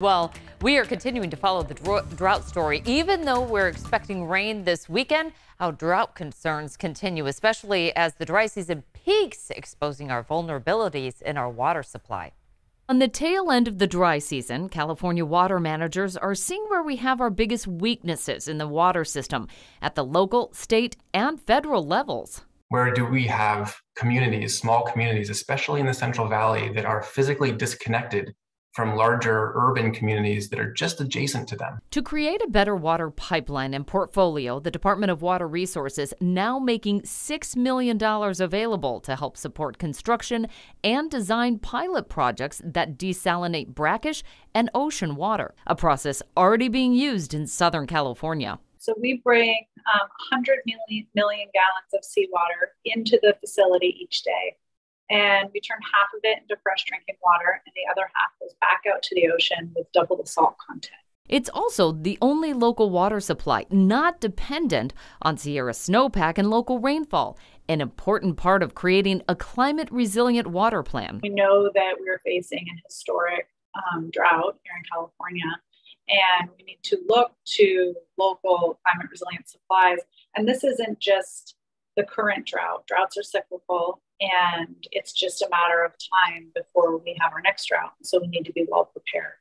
Well, we are continuing to follow the drought story. Even though we're expecting rain this weekend, our drought concerns continue, especially as the dry season peaks, exposing our vulnerabilities in our water supply. On the tail end of the dry season, California water managers are seeing where we have our biggest weaknesses in the water system at the local, state, and federal levels. Where do we have communities, small communities, especially in the Central Valley, that are physically disconnected from larger urban communities that are just adjacent to them. To create a better water pipeline and portfolio, the Department of Water Resources now making $6 million available to help support construction and design pilot projects that desalinate brackish and ocean water, a process already being used in Southern California. So we bring um, 100 million, million gallons of seawater into the facility each day and we turn half of it into fresh drinking water and the other half goes back out to the ocean with double the salt content. It's also the only local water supply not dependent on Sierra snowpack and local rainfall, an important part of creating a climate resilient water plan. We know that we're facing an historic um, drought here in California, and we need to look to local climate resilient supplies. And this isn't just the current drought, droughts are cyclical, and it's just a matter of time before we have our next drought. So we need to be well prepared.